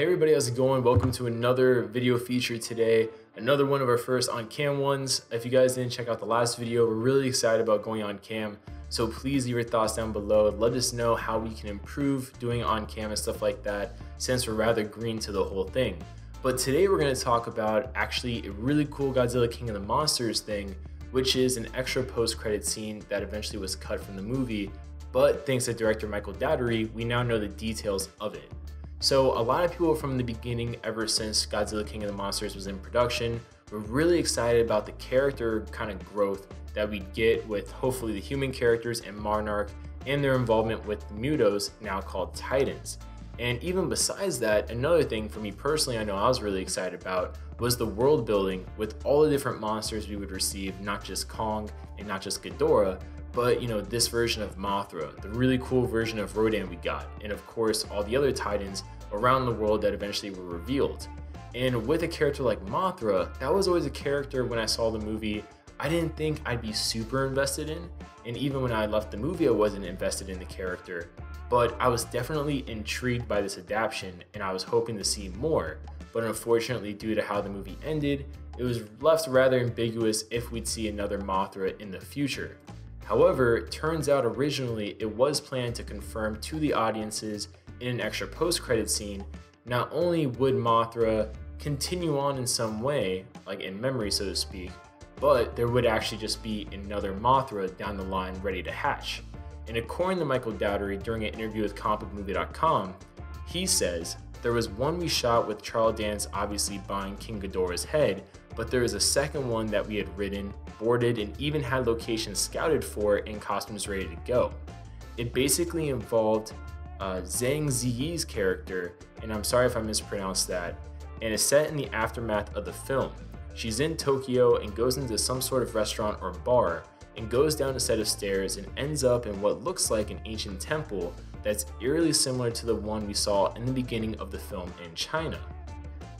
Hey everybody, how's it going? Welcome to another video feature today. Another one of our first on cam ones. If you guys didn't check out the last video, we're really excited about going on cam. So please leave your thoughts down below. Let us know how we can improve doing on cam and stuff like that since we're rather green to the whole thing. But today we're gonna talk about actually a really cool Godzilla King of the Monsters thing, which is an extra post-credit scene that eventually was cut from the movie. But thanks to director Michael Dougherty, we now know the details of it. So a lot of people from the beginning, ever since Godzilla King of the Monsters was in production, were really excited about the character kind of growth that we get with hopefully the human characters and Monarch and their involvement with the Mutos, now called Titans. And even besides that, another thing for me personally I know I was really excited about was the world building with all the different monsters we would receive, not just Kong and not just Ghidorah, but you know, this version of Mothra, the really cool version of Rodan we got, and of course all the other Titans around the world that eventually were revealed. And with a character like Mothra, that was always a character when I saw the movie I didn't think I'd be super invested in, and even when I left the movie I wasn't invested in the character, but I was definitely intrigued by this adaptation and I was hoping to see more, but unfortunately due to how the movie ended, it was left rather ambiguous if we'd see another Mothra in the future. However, it turns out originally it was planned to confirm to the audiences in an extra post-credit scene, not only would Mothra continue on in some way, like in memory so to speak, but there would actually just be another Mothra down the line ready to hatch. And according to Michael Dougherty during an interview with comicbookmovie.com, he says, there was one we shot with Charles Dance obviously buying King Ghidorah's head, but there is a second one that we had written, boarded, and even had locations scouted for and costumes ready to go. It basically involved uh, Zhang Ziyi's character, and I'm sorry if I mispronounced that, and is set in the aftermath of the film. She's in Tokyo and goes into some sort of restaurant or bar and goes down a set of stairs and ends up in what looks like an ancient temple that's eerily similar to the one we saw in the beginning of the film in China.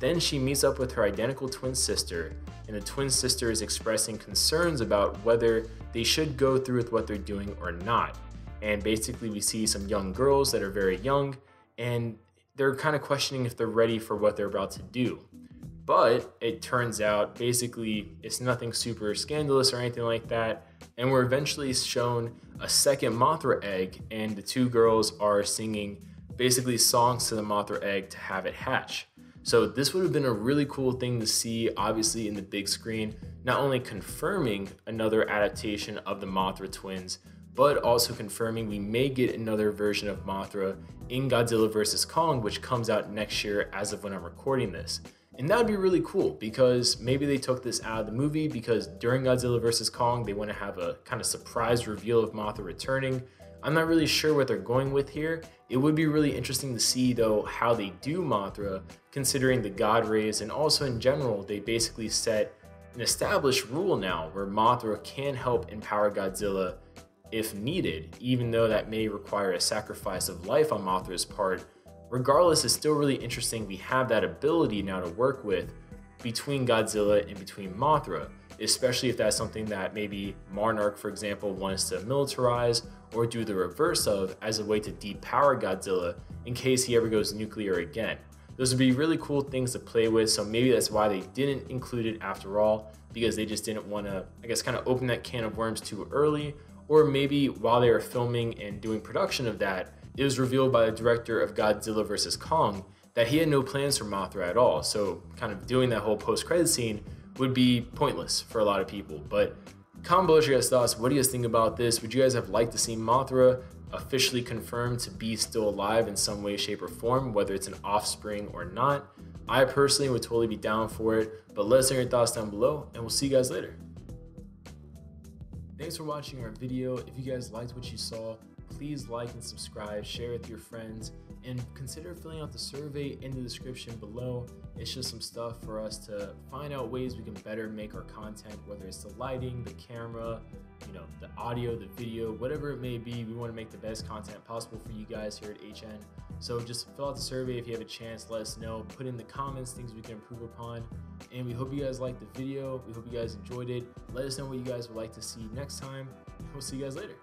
Then she meets up with her identical twin sister, and the twin sister is expressing concerns about whether they should go through with what they're doing or not. And basically, we see some young girls that are very young, and they're kind of questioning if they're ready for what they're about to do. But it turns out basically it's nothing super scandalous or anything like that. And we're eventually shown a second Mothra egg, and the two girls are singing basically songs to the Mothra egg to have it hatch. So this would have been a really cool thing to see, obviously in the big screen, not only confirming another adaptation of the Mothra twins, but also confirming we may get another version of Mothra in Godzilla vs. Kong, which comes out next year as of when I'm recording this. And that would be really cool because maybe they took this out of the movie because during Godzilla vs. Kong, they want to have a kind of surprise reveal of Mothra returning. I'm not really sure what they're going with here. It would be really interesting to see though how they do Mothra, considering the God rays and also in general, they basically set an established rule now where Mothra can help empower Godzilla if needed, even though that may require a sacrifice of life on Mothra's part Regardless, it's still really interesting we have that ability now to work with between Godzilla and between Mothra, especially if that's something that maybe Monarch, for example, wants to militarize or do the reverse of as a way to depower Godzilla in case he ever goes nuclear again. Those would be really cool things to play with, so maybe that's why they didn't include it after all, because they just didn't want to, I guess, kind of open that can of worms too early, or maybe while they were filming and doing production of that, it was revealed by the director of Godzilla vs. Kong that he had no plans for Mothra at all. So kind of doing that whole post-credit scene would be pointless for a lot of people. But comment below your guys' thoughts. What do you guys think about this? Would you guys have liked to see Mothra officially confirmed to be still alive in some way, shape, or form, whether it's an offspring or not? I personally would totally be down for it, but let us know your thoughts down below, and we'll see you guys later. Thanks for watching our video. If you guys liked what you saw, please like and subscribe, share with your friends, and consider filling out the survey in the description below. It's just some stuff for us to find out ways we can better make our content, whether it's the lighting, the camera, you know, the audio, the video, whatever it may be. We want to make the best content possible for you guys here at HN. So just fill out the survey if you have a chance. Let us know. Put in the comments things we can improve upon. And we hope you guys liked the video. We hope you guys enjoyed it. Let us know what you guys would like to see next time. We'll see you guys later.